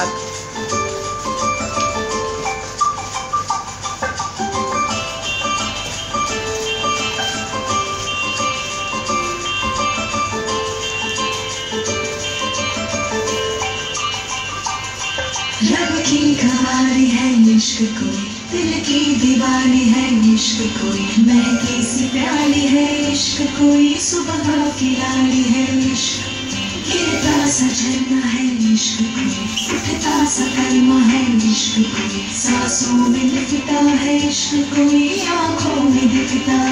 लग रब की कहानी है निश्क कोई, दिल की दीवानी है निश्क कोई मैं सी प्याली है इश्क कोई, सुबह की लाली है सा है इश्क कोई सांसों में लिखता है इश्क कोई आँखों में दिखता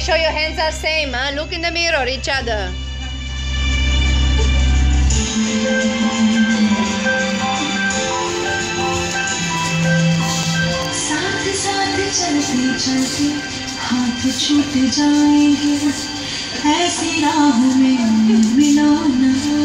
Make sure your hands are same, huh? Look in the mirror, each other. ऐसी में मिलो ना